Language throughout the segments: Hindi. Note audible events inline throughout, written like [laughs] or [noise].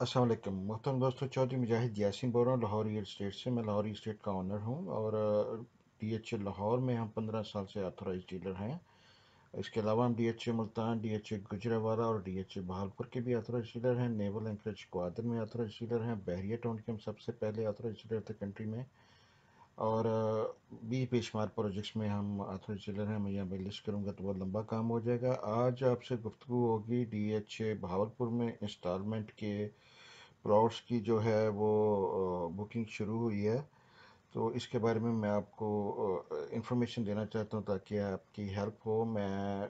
असलम मोहतरम दोस्तों, चौधरी मुजाहिद यासिन बोल रहा हूँ, लाहौर ईयर स्टेट से। मैं लाहौर स्टेट का ऑनर हूँ और डी एच लाहौर में हम पंद्रह साल से ऑथोराइज डीलर हैं। इसके अलावा हम D H A Multan D H A Gujranwala और डी एच ए बहालपुर के भी ऑथोराइज डीलर हैं। नेवल एंकरेज ग्वादर में ऑथोराइज डीलर हैं। बहरिया टाउन के हम सबसे पहले ऑथोराइज डीलर थे कंट्री में। और बी बेशुमार प्रोजेक्ट्स में हम ऑथोराइज डीलर हैं। मैं यहाँ पर लिस्ट करूँगा तो बहुत लंबा काम हो जाएगा। आज आपसे गुफ्तु होगी डी एच ए बहावलपुर में इंस्टॉलमेंट के प्लॉट्स की जो है वो बुकिंग शुरू हुई है। तो इसके बारे में मैं आपको इंफॉर्मेशन देना चाहता हूँ ताकि आपकी हेल्प हो। मैं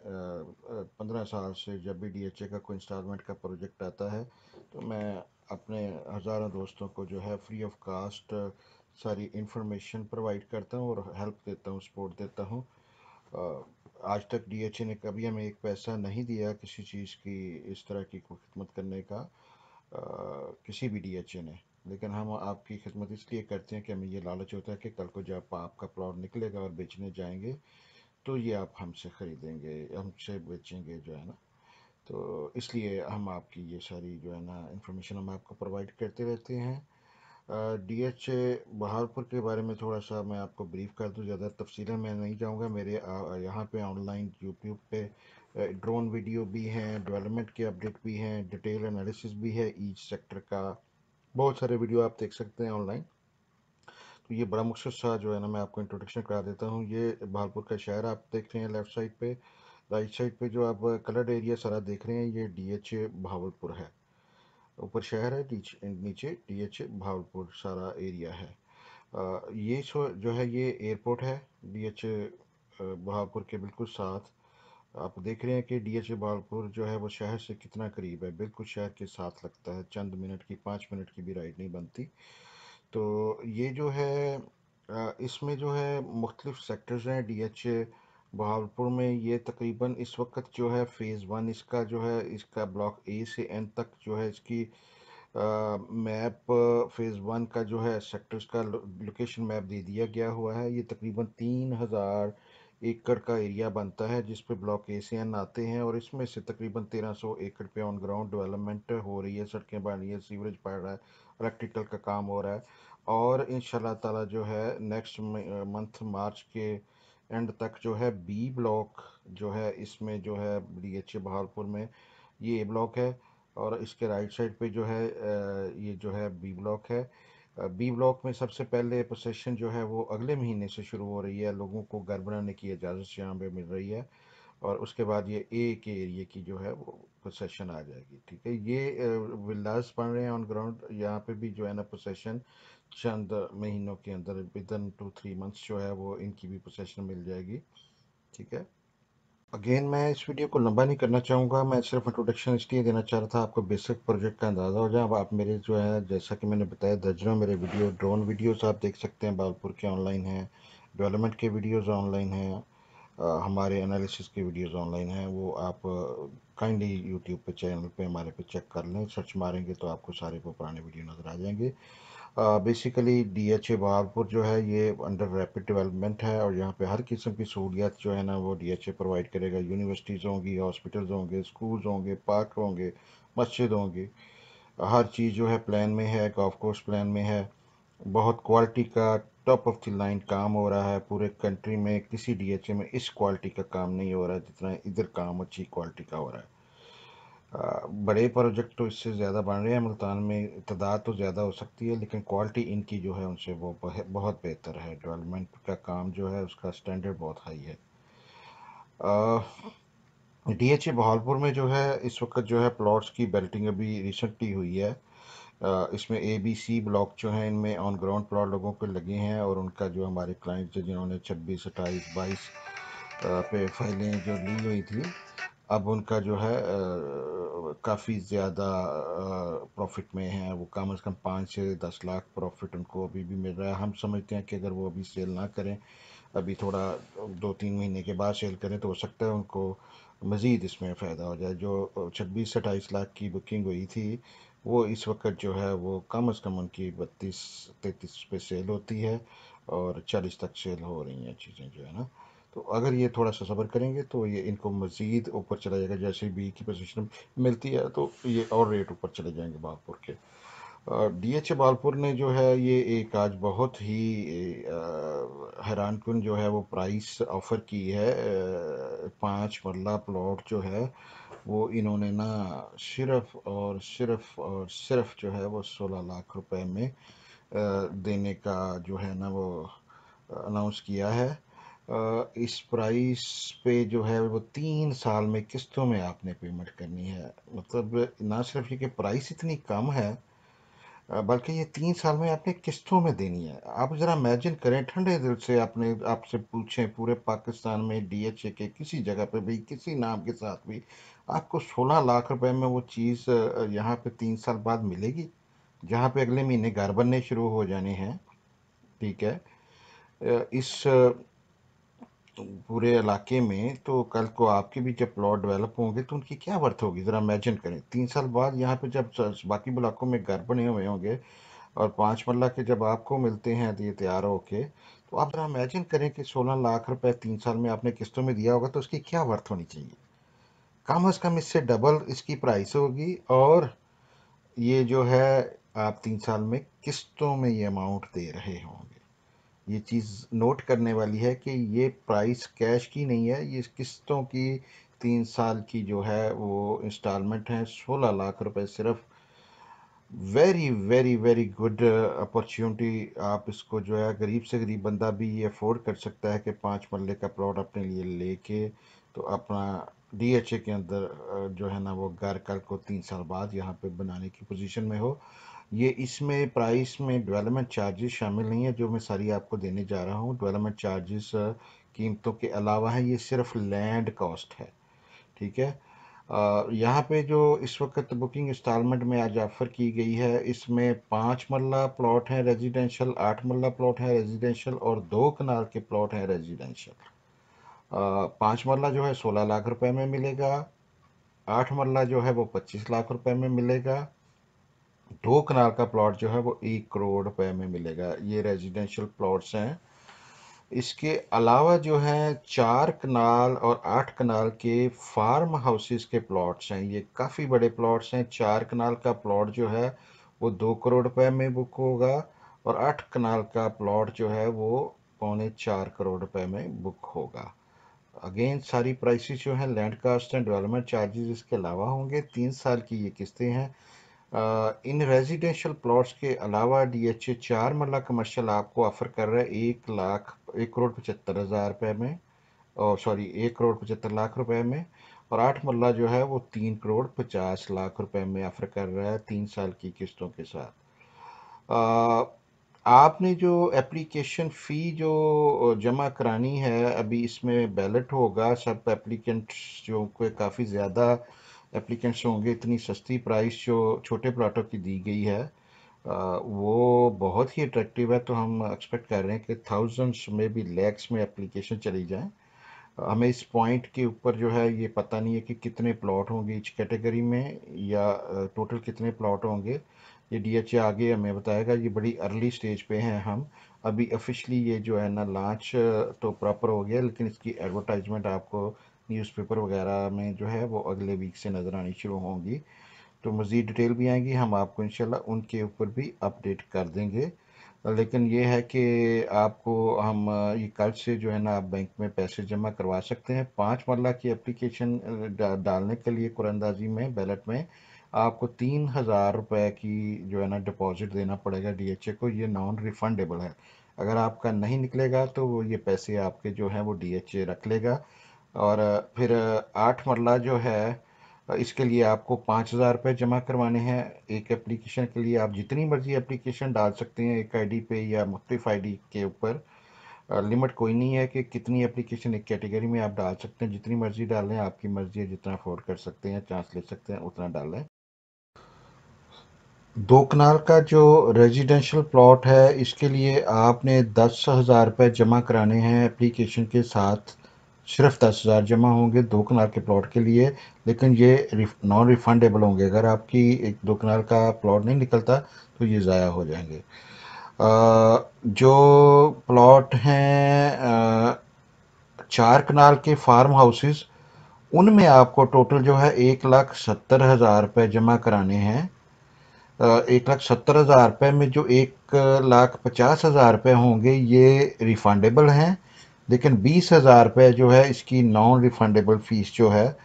पंद्रह साल से जब भी डीएचए का कोई इंस्टॉलमेंट का प्रोजेक्ट आता है तो मैं अपने हज़ारों दोस्तों को जो है फ्री ऑफ़ कास्ट सारी इंफॉर्मेशन प्रोवाइड करता हूँ और हेल्प देता हूँ सपोर्ट देता हूँ। आज तक डीएचए ने कभी हमें एक पैसा नहीं दिया किसी चीज़ की, इस तरह की खिदमत करने का। किसी भी डी ने। लेकिन हम आपकी खिदमत इसलिए करते हैं कि हमें ये लालच होता है कि कल को जब आपका प्लॉट निकलेगा और बेचने जाएँगे तो ये आप हमसे ख़रीदेंगे, हमसे बेचेंगे जो है ना। तो इसलिए हम आपकी ये सारी जो है ना इंफॉर्मेशन हम आपको प्रोवाइड करते रहते हैं। डी एच बहालपुर के बारे में थोड़ा सा मैं आपको ब्रीफ कर दूँ, ज़्यादा तफसीलें मैं नहीं जाऊँगा। मेरे यहाँ पे ऑनलाइन यूट्यूब पे ड्रोन वीडियो भी हैं डेवलपमेंट के अपडेट भी हैं डिटेल एनालिसिस भी है ईच सेक्टर का। बहुत सारे वीडियो आप देख सकते हैं ऑनलाइन तो ये बड़ा मुख्तर सा जो है ना मैं आपको इंट्रोडक्शन करा देता हूँ। ये भालपुर का शहर आप देख रहे हैं लेफ़्ट साइड पे। राइट साइड पे जो आप कलर्ड एरिया सारा देख रहे हैं ये डी एच ए भावलपुर है। ऊपर शहर है नीचे डी एच ए भावलपुर सारा एरिया है। आ, ये जो है ये एयरपोर्ट है। डी एच ए भावलपुर के बिल्कुल साथ। आप देख रहे हैं कि डी एच बालपुर जो है वो शहर से कितना करीब है। बिल्कुल शहर के साथ लगता है। चंद मिनट की, पाँच मिनट की भी राइड नहीं बनती। तो ये जो है इसमें जो है मुख्तलिफ़ सेक्टर्स हैं। डी एच बहावलपुर में ये तकरीबन इस वक्त जो है फ़ेज़ वन इसका जो है, इसका ब्लॉक ए से एन तक जो है इसकी मैप फ़ेज़ वन का जो है सेक्टर्स का लोकेशन मैप दे दिया गया हुआ है। ये तकरीबन तीन हज़ार एकड़ का एरिया बनता है, जिस पे ब्लॉक ए सी एन आते हैं और इसमें से तकरीबन 1300 एकड़ पे ऑन ग्राउंड डेवलपमेंट हो रही है, सड़कें बन रही है सीवरेज पड़ रहा है इलेक्ट्रिकल का काम हो रहा है और इन ताला जो है नेक्स्ट मंथ मार्च के एंड तक जो है बी ब्लॉक जो है, इसमें जो है डी एच ए बहालपुर में ये ए ब्लॉक है और इसके राइट साइड पे जो है ये जो है बी ब्लॉक है। बी ब्लॉक में सबसे पहले प्रोसेशन जो है वो अगले महीने से शुरू हो रही है। लोगों को घर बनाने की इजाज़त यहाँ पे मिल रही है और उसके बाद ये ए के एरिए की जो है वो प्रोसेशन आ जाएगी, ठीक है? ये विलास बन रहे हैं ऑन ग्राउंड यहाँ पे भी जो है ना प्रोसेशन चंद महीनों के अंदर within two three months जो है वो इनकी भी प्रोसेशन मिल जाएगी, ठीक है? अगेन मैं इस वीडियो को लंबा नहीं करना चाहूँगा। मैं सिर्फ़ इंट्रोडक्शन इसलिए देना चाह रहा था। आपको बेसिक प्रोजेक्ट का अंदाज़ा हो जाए। अब आप मेरे जो है, जैसा कि मैंने बताया, दर्जनों मेरे वीडियो ड्रोन वीडियोस आप देख सकते हैं। बालपुर के ऑनलाइन हैं डेवलपमेंट के वीडियोस ऑनलाइन हैं हमारे एनालिसिस के वीडियोस ऑनलाइन हैं। वो आप काइंडली यूट्यूब पे चैनल पे हमारे पे चेक कर लें। सर्च मारेंगे तो आपको सारे वो पुराने वीडियो नज़र आ जाएँगे। Basically D H A Bahawalpur जो है, ये अंडर रैपिड डेवलपमेंट है और यहाँ पे हर किस्म की सहूलियात जो है ना, वो डी एच ए प्रोवाइड करेगा। यूनिवर्सिटीज़ होंगी हॉस्पिटल्स होंगे स्कूल्स होंगे पार्क होंगे, मस्जिद होंगी। हर चीज़ जो है प्लान में है गॉफ कोर्स प्लान में है। बहुत क्वालिटी का टॉप ऑफ़ द लाइन काम हो रहा है। पूरे कंट्री में किसी डी एच ए में इस क्वालिटी का काम नहीं हो रहा है जितना इधर काम अच्छी क्वालिटी का हो रहा है। बड़े प्रोजेक्ट तो इससे ज़्यादा बन रहे हैं, मुल्तान में तादाद तो ज़्यादा हो सकती है, लेकिन क्वालिटी इनकी जो है उनसे वो बहुत बेहतर है। डेवलपमेंट का काम जो है उसका स्टैंडर्ड बहुत हाई है। डी एच ए बहालपुर में जो है, इस वक्त जो है प्लॉट्स की बेल्टिंग अभी रिसेंटली हुई है। इसमें ए बी सी ब्लॉक जो हैं, इनमें ऑन ग्राउंड प्लॉट लोगों के लगे हैं और उनका जो हमारे क्लाइंट जिन्होंने छब्बीस, अट्ठाईस, बाईस पे फाइलें जो ली हुई थी, अब उनका जो है काफ़ी ज़्यादा प्रॉफिट में है। वो कम अज़ कम पाँच से दस लाख प्रॉफिट उनको अभी भी मिल रहा है। हम समझते हैं कि अगर वो अभी सेल ना करें, अभी थोड़ा दो तीन महीने के बाद सेल करें तो हो सकता है उनको मज़ीद इसमें फ़ायदा हो जाए। जो छब्बीस से अट्ठाईस लाख की बुकिंग हुई थी, वो इस वक्त जो है, वो कम अज़ कम उनकी बत्तीस, तैंतीस पे सेल होती है और चालीस तक सेल हो रही हैं चीज़ें जो है ना। तो अगर ये थोड़ा सा सब्र करेंगे तो ये इनको मज़ीद ऊपर चला जाएगा, जैसे बी की पोजीशन मिलती है तो ये और रेट ऊपर चले जाएँगे बालपुर के। डी एच बालपुर ने जो है, ये एक आज बहुत ही हैरान कन जो है, वो प्राइस ऑफ़र की है। पाँच मरला प्लॉट जो है, वो इन्होंने ना सिर्फ़ और सिर्फ़ और सिर्फ़ जो है, वो सोलह लाख रुपए में देने का जो है ना, वो अनाउंस किया है। इस प्राइस पे जो है वो तीन साल में किस्तों में आपने पेमेंट करनी है। मतलब ना सिर्फ़ ये कि प्राइस इतनी कम है बल्कि ये तीन साल में आपने किस्तों में देनी है। आप ज़रा इमेजिन करें, ठंडे दिल से आपने, आपसे पूछें, पूरे पाकिस्तान में डीएचए के किसी जगह पे भी, किसी नाम के साथ भी आपको 16 लाख रुपए में वो चीज़ यहाँ पे तीन साल बाद मिलेगी, जहाँ पे अगले महीने घर बनने शुरू हो जाने हैं। ठीक है? इस पूरे इलाके में तो कल को आपके भी जब प्लॉट डेवलप होंगे तो उनकी क्या वर्थ होगी? ज़रा इमेजिन करें। तीन साल बाद यहाँ पे जब बाकी इलाकों में घर बने हुए होंगे और पाँच मरला के जब आपको मिलते हैं तो ये तैयार होके तो आप ज़रा इमेजिन करें कि सोलह लाख रुपए तीन साल में आपने किस्तों में दिया होगा तो उसकी क्या वर्थ होनी चाहिए? कम अज़ कम इससे डबल इसकी प्राइस होगी और ये जो है, आप तीन साल में किस्तों में ये अमाउंट दे रहे होंगे। ये चीज़ नोट करने वाली है कि ये प्राइस कैश की नहीं है, ये किस्तों की तीन साल की जो है वो इंस्टॉलमेंट है, सोलह लाख रुपए सिर्फ़। Very very very good opportunity आप इसको जो है, गरीब से गरीब बंदा भी ये अफोर्ड कर सकता है कि पाँच मरले का प्लॉट अपने लिए लेके तो अपना डीएचए के अंदर जो है ना, वो घर कल को तीन साल बाद यहाँ पे बनाने की पोजीशन में हो। ये इसमें प्राइस में डेवलपमेंट चार्जेस शामिल नहीं है, जो मैं सारी आपको देने जा रहा हूँ। डेवलपमेंट चार्जेस कीमतों के अलावा है, ये सिर्फ़ लैंड कॉस्ट है, ठीक है? यहाँ पे जो इस वक्त बुकिंग इंस्टॉलमेंट में आज ऑफ़र की गई है, इसमें पाँच मरला प्लॉट हैं रेजिडेंशियल आठ मरला प्लॉट है रेजिडेंशियल और दो कनाल के प्लॉट हैं रेजिडेंशियल पाँच मरला जो है सोलह लाख रुपए में मिलेगा। आठ मरला जो है वो पच्चीस लाख रुपए में मिलेगा। दो कनाल का प्लॉट जो है वो एक करोड़ रुपए में मिलेगा। ये रेजिडेंशियल प्लॉट्स हैं। इसके अलावा जो है, चार कनाल और आठ कनाल के फार्म हाउसेस के प्लॉट्स हैं। ये काफ़ी बड़े प्लॉट्स हैं। चार कनाल का प्लॉट जो है वो दो करोड़ रुपए में बुक होगा और आठ कनाल का प्लॉट जो है वो पौने चार करोड़ रुपए में बुक होगा। अगेन, सारी प्राइसेस जो हैं land cost and development charges इसके अलावा होंगे। तीन साल की ये किस्तें हैं। इन रेजिडेंशियल प्लॉट्स के अलावा डी एच ए चार मरला कमर्शियल आपको ऑफ़र कर रहा है एक लाख, एक करोड़ पचहत्तर हज़ार रुपये में। और सॉरी एक करोड़ पचहत्तर लाख रुपए में। और आठ मरला जो है, वो तीन करोड़ पचास लाख रुपए में ऑफ़र कर रहा है तीन साल की किस्तों के साथ। आपने जो एप्लीकेशन फ़ी जो जमा करानी है, अभी इसमें बैलेट होगा, सब एप्लीकेंट्स जो को काफ़ी ज़्यादा एप्लीकेंट्स होंगे, इतनी सस्ती प्राइस जो छोटे प्लाटों की दी गई है वो बहुत ही अट्रैक्टिव है। तो हम एक्सपेक्ट कर रहे हैं कि थाउजेंड्स में भी लैक्स में एप्लीकेशन चली जाए। हमें इस पॉइंट के ऊपर जो है, ये पता नहीं है कि कितने प्लॉट होंगे इस कैटेगरी में या टोटल कितने प्लॉट होंगे। ये डीएचए आगे हमें बताएगा, ये बड़ी अर्ली स्टेज पे हैं हम। अभी ऑफिशली ये जो है ना लॉन्च तो प्रॉपर हो गया, लेकिन इसकी एडवर्टाइजमेंट आपको न्यूज़पेपर वगैरह में जो है, वो अगले वीक से नज़र आनी शुरू होंगी। तो मज़ीद डिटेल भी आएँगी, हम आपको इंशाल्लाह उनके ऊपर भी अपडेट कर देंगे। लेकिन ये है कि आपको हम, ये कल से जो है ना, आप बैंक में पैसे जमा करवा सकते हैं। पाँच मरला की एप्लीकेशन डालने के लिए कुरंदाजी में बैलेट में आपको तीन हज़ार रुपये की जो है ना डिपॉजिट देना पड़ेगा डीएचए को। ये नॉन रिफंडेबल है। अगर आपका नहीं निकलेगा तो वो ये पैसे आपके जो हैं वो डीएचए रख लेगा। और फिर आठ मरला जो है, इसके लिए आपको पाँच हज़ार रुपये जमा करवाने हैं। एक एप्लीकेशन के लिए आप जितनी मर्ज़ी एप्लीकेशन डाल सकते हैं, एक आईडी पे या मुख्तफ आईडी के ऊपर। लिमिट कोई नहीं है कि कितनी एप्लीकेशन एक कैटेगरी में आप डाल सकते हैं। जितनी मर्ज़ी डालें, आपकी मर्ज़ी है। जितना अफोर्ड कर सकते हैं चांस ले सकते हैं, उतना डालें। दो कनाल का जो रेजिडेंशियल प्लॉट है इसके लिए आपने दस हज़ार रुपये जमा कराने हैं एप्लीकेशन के साथ। सिर्फ़ दस हज़ार जमा होंगे दो कनाल के प्लॉट के लिए लेकिन ये नॉन रिफंडेबल होंगे। अगर आपकी एक दो कनाल का प्लॉट नहीं निकलता तो ये ज़ाया हो जाएँगे। आ, जो प्लॉट हैं चार कनाल के फार्म हाउसेस उनमें आपको टोटल जो है एक लाख सत्तर हज़ार रुपये जमा कराने हैं। एक लाख सत्तर हज़ार रुपये में जो एक लाख पचास हज़ार रुपये होंगे, ये रिफंडेबल हैं। लेकिन बीस हज़ार रुपये जो है, इसकी नॉन रिफंडेबल फ़ीस जो है,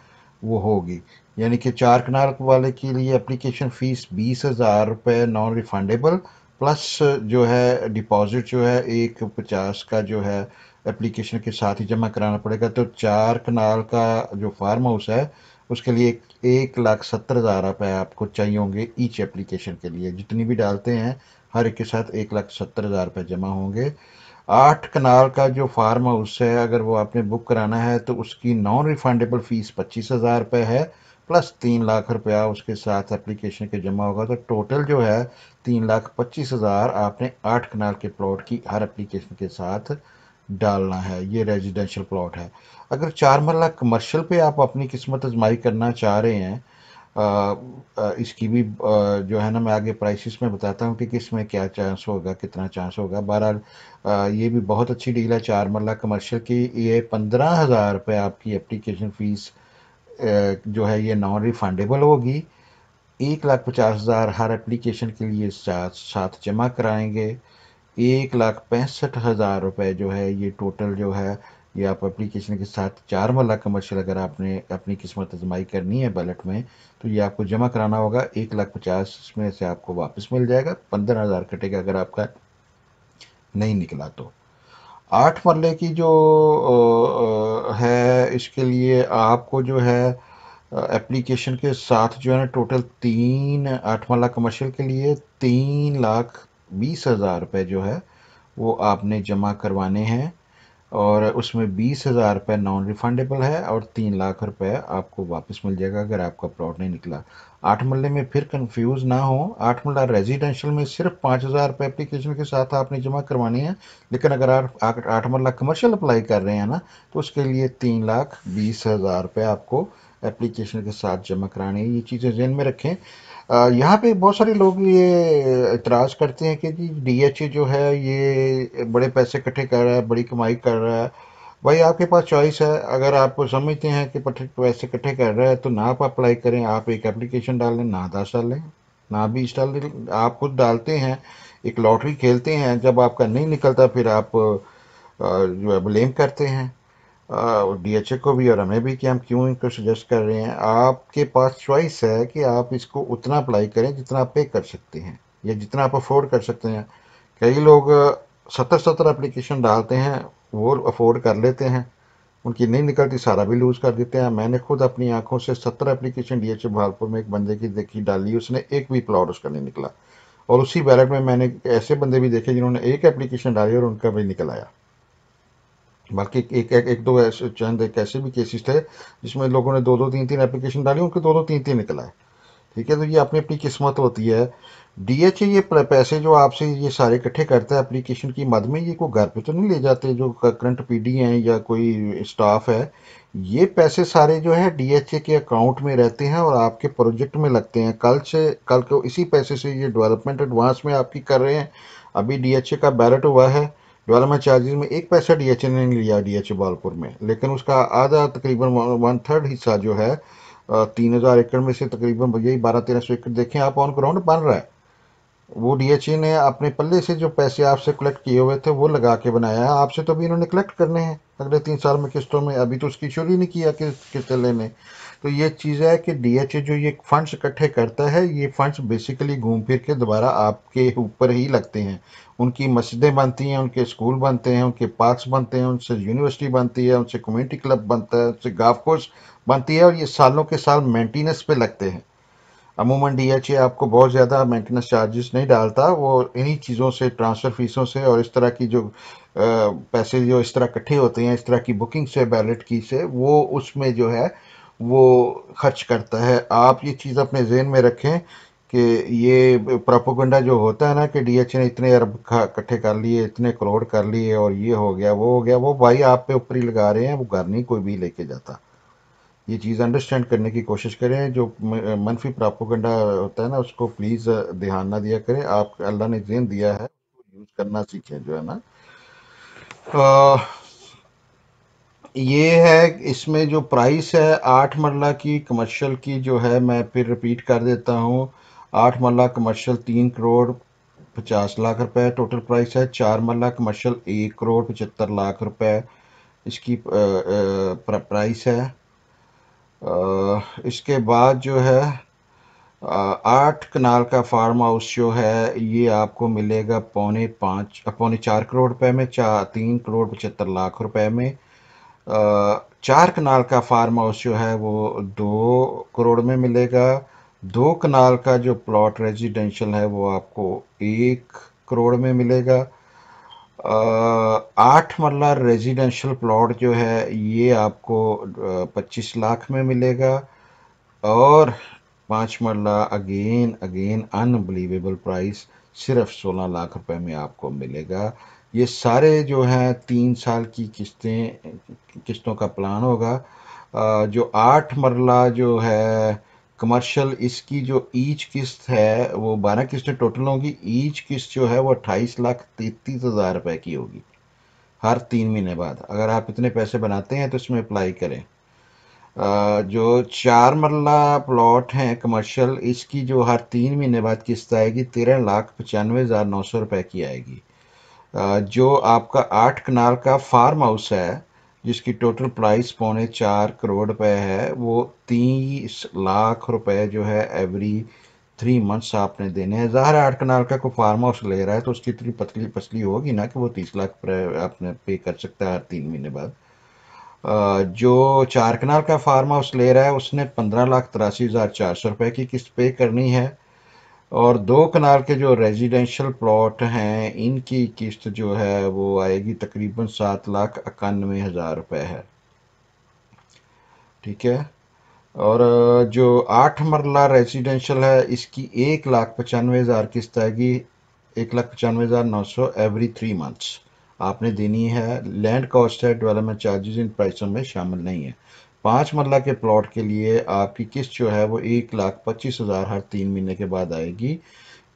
वो होगी। यानी कि चार कनाल वाले के लिए एप्लीकेशन फ़ीस बीस हज़ार रुपये नॉन रिफंडेबल प्लस जो है डिपॉजिट जो है, एक पचास का जो है एप्लीकेशन के साथ ही जमा कराना पड़ेगा। तो चार कनाल का जो फार्म हाउस है उसके लिए एक, लाख सत्तर हज़ार रुपये आपको चाहिए होंगे ईच एप्लीकेशन के लिए। जितनी भी डालते हैं हर एक के साथ एक लाख सत्तर हज़ार रुपये जमा होंगे। आठ कनाल का जो फार्म हाउस है अगर वो आपने बुक कराना है तो उसकी नॉन रिफंडेबल फ़ीस पच्चीस हज़ार रुपये है प्लस तीन लाख रुपया उसके साथ एप्लीकेशन के जमा होगा। तो टोटल जो है तीन लाख पच्चीस हज़ार आपने आठ कनाल के प्लॉट की हर एप्लीकेशन के साथ डालना है। ये रेजिडेंशियल प्लॉट है। अगर चार मरला कमर्शियल पे आप अपनी किस्मत आजमाई करना चाह रहे हैं आ, आ, इसकी भी आ, जो है ना मैं आगे प्राइसिस में बताता हूँ कि किसमें क्या चांस होगा कितना चांस होगा। बहरहाल ये भी बहुत अच्छी डील है चार मरला कमर्शियल की। ये पंद्रह हज़ार रुपये आपकी एप्लीकेशन फ़ीस जो है ये नॉन रिफंडेबल होगी। एक लाख पचास हज़ार हर एप्लीकेशन के लिए साथ साथ जमा कराएँगे। एक लाख पैंसठ हज़ार रुपये जो है ये टोटल जो है ये आप एप्लीकेशन के साथ चार मरला कमर्शियल अगर आपने अपनी किस्मत आजमाई करनी है बैलेट में तो ये आपको जमा कराना होगा। एक लाख पचास में से आपको वापस मिल जाएगा। पंद्रह हज़ार कटेगा अगर आपका नहीं निकला तो। आठ मरले की जो है, इसके लिए आपको जो है एप्लीकेशन के साथ जो है ना टोटल तीन, आठ मरला कमर्शियल के लिए तीन लाख बीस हज़ार रुपये जो है, वो आपने जमा करवाने हैं। और उसमें बीस हज़ार रुपये नॉन रिफंडेबल है और तीन लाख रुपए आपको वापस मिल जाएगा अगर आपका प्लॉट नहीं निकला। आठ मल्ले में फिर कंफ्यूज ना हो। आठ मल्ला रेजिडेंशियल में सिर्फ़ पाँच हज़ार रुपये एप्लीकेशन के साथ आपने जमा करवानी है। लेकिन अगर आप आठ मल्ला कमर्शियल अप्लाई कर रहे हैं ना तो उसके लिए तीन लाख बीस हज़ार रुपये आपको एप्लीकेशन के साथ जमा करानी है। ये चीज़ें जहन में रखें। यहाँ पे बहुत सारे लोग ये इतराज़ करते हैं कि जी डी जो है, ये बड़े पैसे इकट्ठे कर रहा है, बड़ी कमाई कर रहा है। भाई, आपके पास चॉइस है। अगर आप समझते हैं कि पैसे इकट्ठे कर रहा है तो ना आप अप्लाई करें। आप एक एप्लीकेशन डाल लें, ना दस डाल ना बीस डाल लें। आप खुद डालते हैं, एक लॉटरी खेलते हैं। जब आपका नहीं निकलता, फिर आप जो है ब्लेम करते हैं। डी एच ए को भी और हमें भी कि हम क्यों इनको सजेस्ट कर रहे हैं। आपके पास चॉइस है कि आप इसको उतना अप्लाई करें जितना आप पे कर सकते हैं या जितना आप अफोर्ड कर सकते हैं। कई लोग सत्तर सत्तर एप्लीकेशन डालते हैं, वो अफोर्ड कर लेते हैं। उनकी नहीं निकलती, सारा भी लूज़ कर देते हैं। मैंने खुद अपनी आँखों से सत्तर application D H A Bahawalpur में एक बंदे की देखी, डाली, उसने एक भी प्लॉट उसका नहीं निकला। और उसी बैलेट में मैंने ऐसे बंदे भी देखे जिन्होंने एक एप्लीकेशन डाली और उनका भी निकल आया। बाकी एक एक, एक दो ऐसे चंद एक ऐसे भी केसेस थे जिसमें लोगों ने दो दो तीन तीन एप्लीकेशन डाली उनके दो दो तीन तीन निकला है ठीक है तो ये अपनी अपनी किस्मत होती है। डीएचए ये पैसे जो आपसे ये सारे इकट्ठे करता है एप्लीकेशन की मद में ये कोई घर पे तो नहीं ले जाते जो करंट पीडी हैं या कोई स्टाफ है। ये पैसे सारे जो है डी एच ए के अकाउंट में रहते हैं और आपके प्रोजेक्ट में लगते हैं। कल से कल को इसी पैसे से ये डेवलपमेंट एडवांस में आपकी कर रहे हैं। अभी डी एच ए का बैलेट हुआ है। डेवलपमेंट चार्जेस में एक पैसा डी एच ए ने लिया डी एच ए बालपुर में, लेकिन उसका आधा तकरीबन वन थर्ड हिस्सा जो है तीन हज़ार एकड़ में से तकरीबन यही बारह, तेरह सौ एकड़ देखें, आप ऑन ग्राउंड बन रहा है। वो डीएचए ने अपने पल्ले से जो पैसे आपसे कलेक्ट किए हुए थे, वो लगा के बनाया है। आपसे तो अभी इन्होंने कलेक्ट करने हैं। अगले तीन साल में किस्तों में अभी तो उसकी शुरू ही नहीं किया किस्तें लेने। तो ये चीज़ है कि डीएचए जो ये फंड्स इकट्ठे करता है, ये फंड्स बेसिकली घूम फिर के दोबारा आपके ऊपर ही लगते हैं। उनकी मस्जिदें बनती हैं, उनके स्कूल बनते हैं, उनके पार्क्स बनते हैं, उनसे यूनिवर्सिटी बनती है, उनसे कम्युनिटी क्लब बनता है, उनसे गाफ कोर्स बनती है और ये सालों के साल मेंटेनेंस पे लगते हैं। अमूमन डीएचए आपको बहुत ज़्यादा मेंटेनेंस चार्जेस नहीं डालता, वो इन्हीं चीज़ों से ट्रांसफ़र फीसों से और इस तरह की जो पैसे जो इस तरह इकट्ठे होते हैं, इस तरह की बुकिंग से बैलेट की से, वो उसमें जो है वो खर्च करता है। आप ये चीज़ अपने जहन में रखें कि ये प्रोपोगंडा जो होता है ना कि डीएच ने इतने अरब इकट्ठे कर लिए, इतने करोड़ कर लिए और ये हो गया, वो हो गया, वो भाई आप पे ऊपर लगा रहे हैं, वो घर नहीं कोई भी लेके जाता। ये चीज़ अंडरस्टैंड करने की कोशिश करें, जो मनफी प्रापोगंडा होता है ना, उसको प्लीज़ ध्यान ना दिया करें। आप अल्लाह ने जेन दिया है यूज़ करना सीखें, जो है ना। ये है, इसमें जो प्राइस है, आठ मरला की कमर्शियल की जो है, मैं फिर रिपीट कर देता हूँ। आठ मरला कमर्शियल तीन करोड़ पचास लाख रुपए टोटल प्राइस है। चार मरला कमर्शियल एक करोड़ पचहत्तर लाख रुपए इसकी प्राइस है। इसके बाद जो है आठ कनाल का फार्म हाउस जो है, ये आपको मिलेगा पौने पाँच पौने चार करोड़ रुपए में चार तीन करोड़ पचहत्तर लाख रुपए में। चार कनाल का फार्म हाउस जो है वो दो करोड़ में मिलेगा। दो कनाल का जो प्लॉट रेजिडेंशियल है वो आपको एक करोड़ में मिलेगा। आठ मरला रेजिडेंशियल प्लॉट जो है ये आपको पच्चीस लाख में मिलेगा। और पाँच मरला अगेन अगेन अनबिलीवेबल प्राइस सिर्फ़ सोलह लाख रुपए में आपको मिलेगा। ये सारे जो हैं, तीन साल की किस्तें, किस्तों का प्लान होगा। जो आठ मरला जो है कमर्शियल इसकी जो ईच किस्त है, वो बारह किस्तें टोटल होंगी। ईच किस्त जो है, वो अट्ठाईस लाख तैतीस हज़ार रुपये की होगी, हर तीन महीने बाद। अगर आप इतने पैसे बनाते हैं तो इसमें अप्लाई करें। जो चार मरला प्लॉट हैं कमर्शियल इसकी जो हर तीन महीने बाद किस्त आएगी, तेरह लाख पचानवे हज़ार नौ सौ रुपये की आएगी। जो आपका आठ कनाल का फार्म हाउस है, जिसकी टोटल प्राइस पौने चार करोड़ रुपए है, वो तीस लाख रुपए जो है एवरी थ्री मंथ्स आपने देने हैं। ज़ाहिर आठ कनाल का कोई फार्म हाउस ले रहा है तो उसकी इतनी पतली पसली होगी ना कि वो तीस लाख आपने पे कर सकता है हर तीन महीने बाद। जो चार कनाल का फार्म हाउस ले रहा है, उसने पंद्रह लाख तिरासी हज़ार चार सौ रुपये की किस्त पे करनी है। और दो कनाल के जो रेजिडेंशियल प्लॉट हैं, इनकी किस्त जो है, वो आएगी तकरीबन सात लाख इक्यानवे हज़ार रुपये है। ठीक है? और, जो आठ मरला रेजिडेंशियल है, इसकी एक लाख पचानवे हज़ार किस्त आएगी। एक लाख पचानवे हज़ार नौ सौ एवरी थ्री मंथ्स आपने देनी है। लैंड कॉस्ट है डेवलपमेंट चार्जेस इन प्राइसों में शामिल नहीं है। पाँच मरला के प्लॉट के लिए आपकी किस्त जो है वो एक लाख पच्चीस हज़ार हर तीन महीने के बाद आएगी।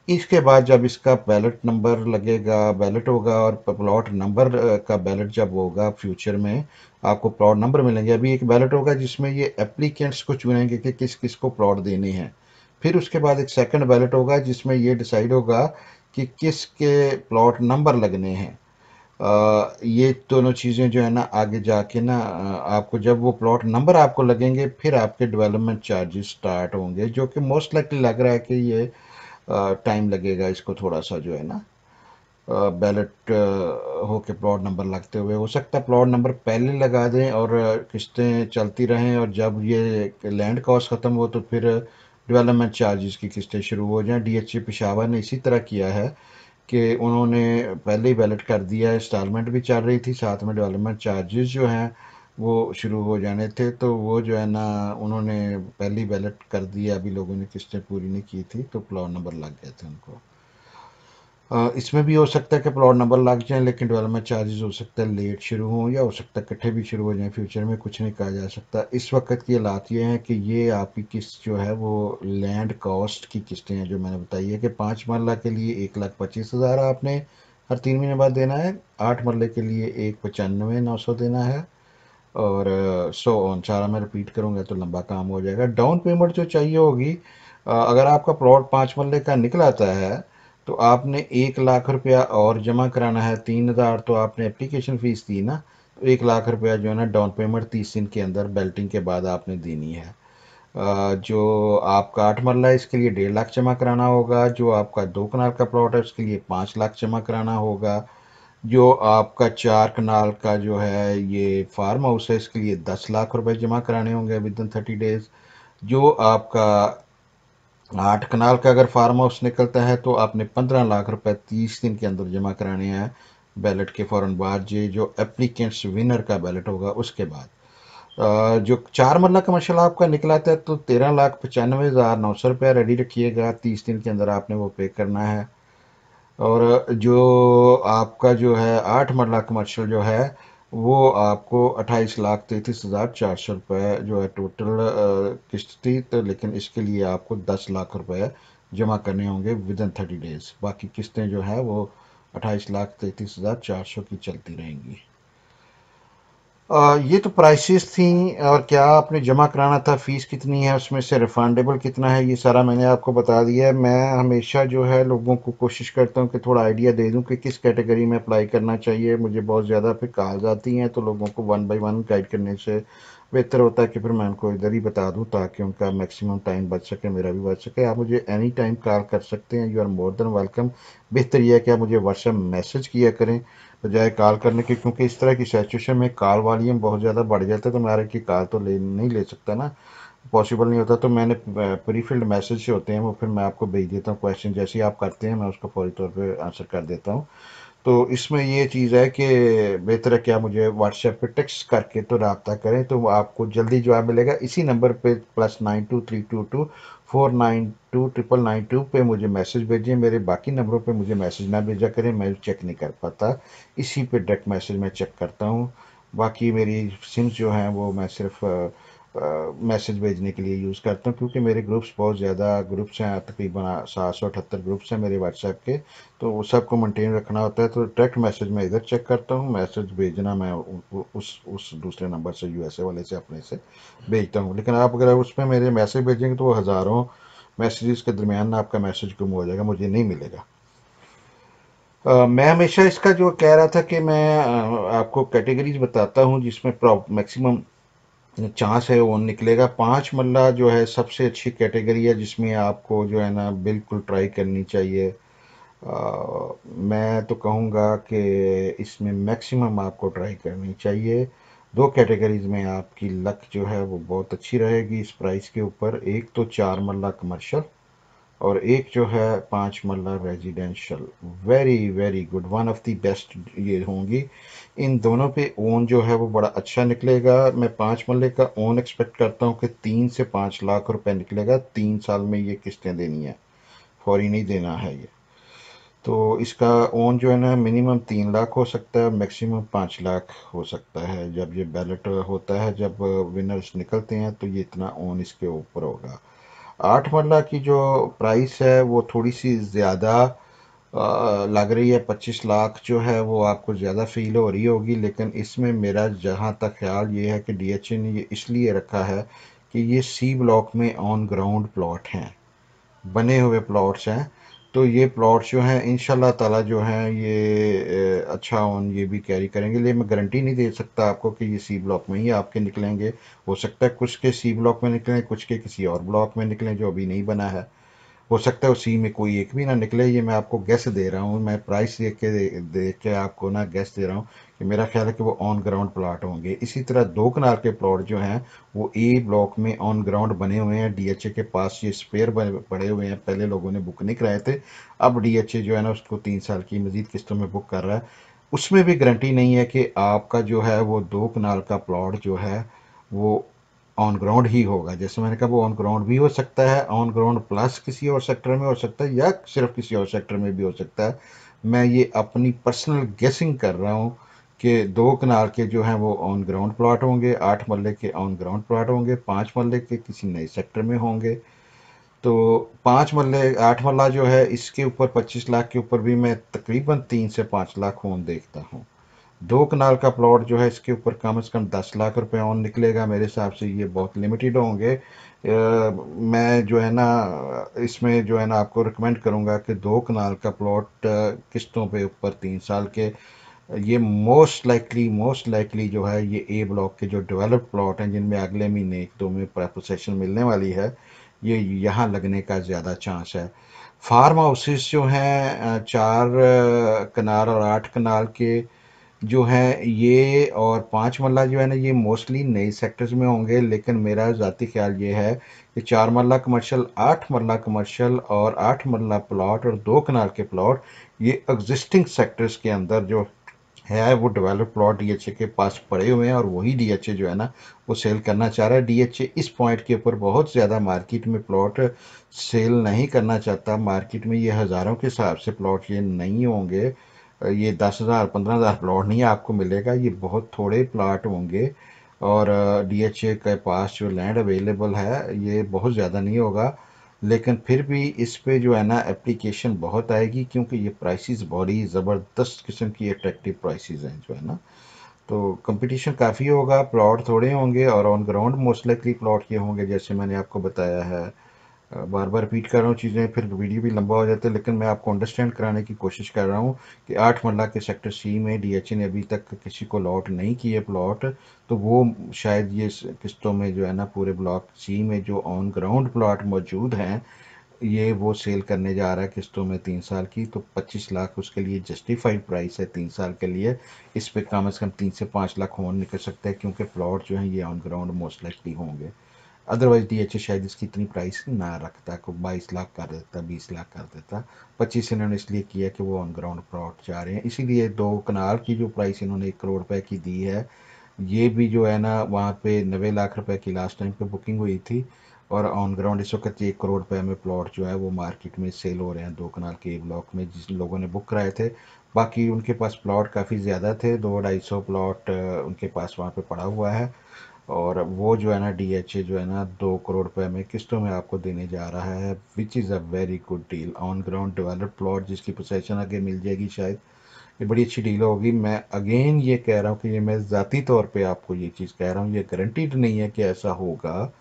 इसके बाद जब इसका बैलेट नंबर लगेगा, बैलेट होगा और प्लॉट नंबर का बैलेट जब होगा फ्यूचर में, आपको प्लॉट नंबर मिलेंगे। अभी एक बैलेट होगा जिसमें ये एप्लीकेंट्स को चुनेंगे कि किस किस को प्लॉट देने हैं। फिर उसके बाद एक सेकंड बैलेट होगा जिसमें ये डिसाइड होगा कि किसके प्लॉट नंबर लगने हैं। ये दोनों चीज़ें जो है ना, आगे जाके ना आपको जब वो प्लॉट नंबर आपको लगेंगे, फिर आपके डेवलपमेंट चार्जेस स्टार्ट होंगे, जो कि मोस्ट लाइकली लग रहा है कि ये टाइम लगेगा इसको थोड़ा सा जो है ना। बैलेट होके प्लॉट नंबर लगते हुए, हो सकता है प्लॉट नंबर पहले लगा दें और किस्तें चलती रहें और जब ये लैंड कॉस्ट ख़त्म हो तो फिर डेवलपमेंट चार्जेस की किस्तें शुरू हो जाएँ। डीएचसी पिशावर ने इसी तरह किया है कि उन्होंने पहले ही बैलेट कर दिया इंस्टॉलमेंट भी चल रही थी, साथ में डेवलपमेंट चार्जेस जो हैं, वो शुरू हो जाने थे तो वो जो है ना, उन्होंने पहली बैलेट कर दिया, अभी लोगों ने किस्तें पूरी नहीं की थी तो प्लॉट नंबर लग गए थे उनको। इसमें भी हो सकता है कि प्लॉट नंबर लग जाए, लेकिन डेवलपमेंट चार्जेस हो सकता है लेट शुरू हों या हो सकता है इकट्ठे भी शुरू हो जाएँ फ्यूचर में कुछ नहीं कहा जा सकता। इस वक्त की हालात ये हैं कि ये आपकी किस्त जो है, वो लैंड कॉस्ट की किस्तें हैं, जो मैंने बताई है कि पाँच मरला के लिए एक लाख पच्चीस हज़ार आपने हर तीन महीने बाद देना है, आठ मरले के लिए एक पचानवे नौ सौ देना है, और सो ऑन सारा मैं रिपीट करूँगा तो लंबा काम हो जाएगा। डाउन पेमेंट जो चाहिए होगी अगर आपका प्लॉट पाँच मरले का निकल आता है तो आपने एक लाख रुपया और जमा कराना है, तीन हज़ार तो आपने एप्लीकेशन फ़ीस दी ना तो एक लाख रुपया जो है ना डाउन पेमेंट तीस दिन के अंदर बेल्टिंग के बाद आपने देनी है। जो आपका आठ मरला है, इसके लिए डेढ़ लाख जमा कराना होगा, जो आपका दो कनाल का प्लॉट है, उसके लिए पाँच लाख जमा कराना होगा। जो आपका चार कनाल का जो है ये फार्म हाउस है, इसके लिए दस लाख रुपए जमा कराने होंगे विद इन थर्टी डेज़ जो आपका आठ कनाल का अगर फार्म हाउस निकलता है तो आपने पंद्रह लाख रुपए तीस दिन के अंदर जमा कराने हैं। बैलेट के फ़ौरन बाद ये जो एप्लीकेंट्स विनर का बैलेट होगा, उसके बाद। जो चार मरला कमर्शियल आपका निकलाता है तो तेरह लाख पचानवे हज़ार नौ सौ रुपया रेडी रखिएगा। तीस दिन के अंदर आपने वो पे करना है। और जो आपका जो है आठ मरला कमर्शल जो है वो आपको अट्ठाईस लाख तैंतीस हज़ार चार सौ रुपये जो है टोटल किस्त थी तो लेकिन इसके लिए आपको दस लाख रुपए जमा करने होंगे विद इन थर्टी डेज़ बाकी किस्तें जो है वो अट्ठाईस लाख तैंतीस हज़ार चार सौ की चलती रहेंगी। ये तो प्राइसेस थी और क्या आपने जमा कराना था? फ़ीस कितनी है? उसमें से रिफंडेबल कितना है? ये सारा मैंने आपको बता दिया है। मैं हमेशा जो है लोगों को कोशिश करता हूँ कि थोड़ा आइडिया दे दूँ कि किस कैटेगरी में अप्लाई करना चाहिए। मुझे बहुत ज़्यादा फिर कॉल्स आती हैं तो लोगों को वन बाई वन गाइड करने से बेहतर होता है कि फिर मैं उनको इधर ही बता दूँ ताकि उनका मैक्सिमम टाइम बच सके, मेरा भी बच सके। आप मुझे एनी टाइम कॉल कर सकते हैं। You are more than welcome बेहतर यह है कि आप मुझे व्हाट्सएप मैसेज किया करें बजाय कॉल करने के, क्योंकि इस तरह की सिचुएशन में कॉल वॉल्यूम बहुत ज़्यादा बढ़ जाता है तो मैं की कॉल तो ले, नहीं ले सकता ना। पॉसिबल नहीं होता तो मैंने प्रीफिल्ड मैसेज होते हैं वो फिर मैं आपको भेज देता हूँ क्वेश्चन जैसे ही आप करते हैं मैं उसको फौरी तौर पर आंसर कर देता हूँ। तो इसमें ये चीज़ है कि बेहतर है कि आप मुझे व्हाट्सएप पे टेक्स्ट करके तो रबता करें तो आपको जल्दी जवाब मिलेगा। इसी नंबर पे plus nine two three two two four nine two triple nine two पर मुझे मैसेज भेजें मेरे बाकी नंबरों पे मुझे मैसेज ना भेजा करें, मैं चेक नहीं कर पाता। इसी पे डायरेक्ट मैसेज मैं चेक करता हूँ। बाकी मेरी सिम्स जो हैं वो मैं सिर्फ़ मैसेज भेजने के लिए यूज़ करता हूँ क्योंकि मेरे ग्रुप्स बहुत ज़्यादा ग्रुप्स हैं तकरीबन सात सौ अठहत्तर ग्रुप्स हैं मेरे व्हाट्सएप के तो वो सबको मेंटेन रखना होता है तो डायरेक्ट मैसेज मैं इधर चेक करता हूँ मैसेज भेजना मैं उस उस दूसरे नंबर से यूएसए वाले से अपने से भेजता हूँ। लेकिन आप अगर उस पर मेरे मैसेज भेजेंगे तो वो हज़ारों मैसेजेस के दरमियान आपका मैसेज गुम हो जाएगा मुझे नहीं मिलेगा। Uh, मैं हमेशा इसका जो कह रहा था कि मैं आपको कैटेगरीज बताता हूँ जिसमें मैक्सिमम चांस है वो निकलेगा। पाँच मल्ला जो है सबसे अच्छी कैटेगरी है जिसमें आपको जो है ना बिल्कुल ट्राई करनी चाहिए। आ, मैं तो कहूँगा कि इसमें मैक्सिमम आपको ट्राई करनी चाहिए। दो कैटेगरीज में आपकी लक जो है वो बहुत अच्छी रहेगी इस प्राइस के ऊपर। एक तो चार मल्ला कमर्शियल और एक जो है पाँच marla residential very very good one of the best ये होंगी. इन दोनों पे ओन जो है वो बड़ा अच्छा निकलेगा. मैं पाँच मल्ले का ओन एक्सपेक्ट करता हूँ कि तीन से पाँच लाख रुपए निकलेगा. तीन साल में ये किस्तें देनी है. फौरी नहीं देना है ये. तो इसका ओन जो है ना मिनिमम तीन लाख हो सकता है मैक्सिमम पाँच लाख हो सकता है. जब ये बैलेट होता है, जब विनर्स निकलते हैं तो ये इतना ओन इसके ऊपर होगा. आठ मरला की जो प्राइस है वो थोड़ी सी ज़्यादा लग रही है। पच्चीस लाख जो है वो आपको ज़्यादा फील हो रही होगी, लेकिन इसमें मेरा जहाँ तक ख्याल ये है कि डी ने ये इसलिए रखा है कि ये सी ब्लॉक में ऑन ग्राउंड प्लॉट हैं। बने हुए प्लॉट्स हैं। तो ये प्लॉट्स जो हैं इन ताला जो हैं, ये अच्छा ऑन ये भी कैरी करेंगे। लेकिन मैं गारंटी नहीं दे सकता आपको कि ये सी ब्लॉक में ही आपके निकलेंगे। हो सकता है कुछ के सी ब्लॉक में निकलें, कुछ के किसी और ब्लॉक में निकलें जो अभी नहीं बना है। हो सकता है उसी में कोई एक भी ना निकले। ये मैं आपको गैस दे रहा हूँ, मैं प्राइस देख के देख के आपको ना गैस दे रहा हूँ कि मेरा ख्याल है कि वो ऑन ग्राउंड प्लाट होंगे। इसी तरह दो कनार के प्लॉट जो हैं, वो ए ब्लॉक में ऑन ग्राउंड बने हुए हैं। डीएचए के पास ये स्पेयर पड़े हुए हैं। पहले लोगों ने बुक नहीं कराए थे। अब डीएचए जो है ना, उसको तीन साल की मजीद किस्तों में बुक कर रहा है। उसमें भी गारंटी नहीं है कि आपका जो है वो दो कनाल का प्लॉट जो है, वो ऑन ग्राउंड ही होगा। जैसे मैंने कहा, वो ऑन ग्राउंड भी हो सकता है ऑन ग्राउंड प्लस किसी और सेक्टर में हो सकता है, या सिर्फ़ किसी और सेक्टर में भी हो सकता है। मैं ये अपनी पर्सनल गेसिंग कर रहा हूँ कि दो कनाल के जो हैं वो ऑन ग्राउंड प्लाट होंगे, आठ मरले के ऑन ग्राउंड प्लाट होंगे, पाँच मरले के किसी नए सेक्टर में होंगे। तो पाँच मरले आठ मल्ला जो है, इसके ऊपर पच्चीस लाख के ऊपर भी मैं तकरीबन तीन से पाँच लाख होन देखता हूँ। दो कनाल का प्लॉट जो है इसके ऊपर कम से कम दस लाख रुपए ऑन निकलेगा मेरे हिसाब से, ये बहुत लिमिटेड होंगे। मैं जो है ना, इसमें जो है ना आपको रिकमेंड करूँगा कि दो कनाल का प्लॉट किस्तों पे ऊपर तीन साल के, ये मोस्ट लाइकली मोस्ट लाइकली जो है ये ए ब्लॉक के जो डेवलप्ड प्लॉट हैं, जिनमें अगले महीने एक दो में प्रोसेशन मिलने वाली है, ये यहाँ लगने का ज़्यादा चांस है। फार्म हाउसेस जो हैं चार कनाल और आठ कनाल के जो है ये और पाँच मल्ला जो है ना, ये मोस्टली नए सेक्टर्स में होंगे, लेकिन मेरा ज़ाती ख्याल ये है कि चार मरला कमर्शियल आठ मरला कमर्शियल और आठ मरला प्लॉट और दो कनाल के प्लॉट ये एग्जिस्टिंग सेक्टर्स के अंदर जो है, वो डेवलप प्लॉट डीएचए के पास पड़े हुए हैं और वही डीएचए जो है ना, वो सेल करना चाह रहा है। डीएचए इस पॉइंट के ऊपर बहुत ज़्यादा मार्केट में प्लॉट सेल नहीं करना चाहता। मार्केट में ये हज़ारों के हिसाब से प्लॉट ये नहीं होंगे। ये दस हज़ार, पंद्रह हज़ार प्लॉट नहीं आपको मिलेगा। ये बहुत थोड़े प्लाट होंगे और डीएचए के पास जो लैंड अवेलेबल है, ये बहुत ज़्यादा नहीं होगा। लेकिन फिर भी इस पे जो है ना एप्लीकेशन बहुत आएगी क्योंकि ये प्राइसेस बड़ी ज़बरदस्त किस्म की अट्रैक्टिव प्राइसेस हैं जो है ना। तो कंपटीशन काफ़ी होगा प्लॉट थोड़े होंगे और on ground most likely plot ये होंगे, जैसे मैंने आपको बताया है। बार बार रिपीट कर रहा हूँ चीज़ें, फिर वीडियो भी लंबा हो जाता है, लेकिन मैं आपको अंडरस्टैंड कराने की कोशिश कर रहा हूँ कि आठ मरला के सेक्टर सी में डी ने अभी तक किसी को लॉट नहीं किए प्लॉट तो वो शायद ये किस्तों में जो है ना, पूरे ब्लॉक सी में जो ऑन ग्राउंड प्लॉट मौजूद हैं, ये वो सेल करने जा रहा है किस्तों में तीन साल की तो पच्चीस लाख उसके लिए जस्टिफाइड प्राइस है तीन साल के लिए। इस पर कम अज़ कम तीन से पाँच लाख होन निकल सकता है, क्योंकि प्लॉट जो है ये ऑन ग्राउंड मोस्ट लाइकली होंगे। अदरवाइज़ डी एच ए शायद इसकी इतनी प्राइस ना रखता, को बाईस लाख कर देता, बीस लाख कर देता। पच्चीस इन्होंने इसलिए किया कि वो ऑन ग्राउंड प्लॉट जा रहे हैं। इसीलिए दो कनाल की जो प्राइस इन्होंने एक करोड़ रुपए की दी है, ये भी जो है ना, वहाँ पे नबे लाख रुपए की लास्ट टाइम पे बुकिंग हुई थी और ऑन ग्राउंड इस वक्त एक करोड़ रुपए में प्लॉट जो है वो मार्केट में सेल हो रहे हैं दो कनाल के ब्लॉक में, जिस लोगों ने बुक कराए थे। बाकी उनके पास प्लॉट काफ़ी ज़्यादा थे, दो ढाई सौ प्लॉट उनके पास वहाँ पे पड़ा हुआ है। और वो जो है ना डी एच ए जो है ना, दो करोड़ रुपए में किस्तों में आपको देने जा रहा है which is a very good deal on ground develop plot जिसकी पोसेशन आगे मिल जाएगी शायद, ये बड़ी अच्छी डील होगी। मैं अगेन ये कह रहा हूँ कि ये मैं ज़ाती तौर पे आपको ये चीज़ कह रहा हूँ, ये गारंटीड नहीं है कि ऐसा होगा।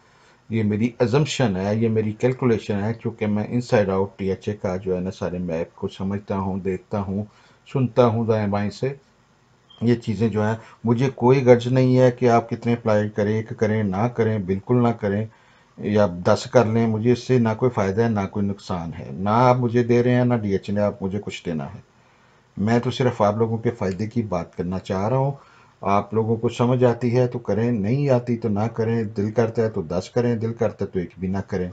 ये मेरी अजम्पन है, ये मेरी कैलकुलेशन है क्योंकि मैं inside out T H A का जो है ना सारे मैप को समझता हूँ, देखता हूँ, सुनता हूँ दाएँ बाएँ से। ये चीज़ें जो हैं, मुझे कोई गर्ज नहीं है कि आप कितने अप्लाई करें, एक करें, ना करें, बिल्कुल ना करें, या दस कर लें। मुझे इससे ना कोई फ़ायदा है, ना कोई नुकसान है। ना आप मुझे दे रहे हैं, ना डी एच ने आप मुझे कुछ देना है। मैं तो सिर्फ़ आप लोगों के फ़ायदे की बात करना चाह रहा हूँ। आप लोगों को समझ आती है तो करें। नहीं आती तो ना करें। दिल करता है तो दस करें, दिल करता है तो एक भी ना करें।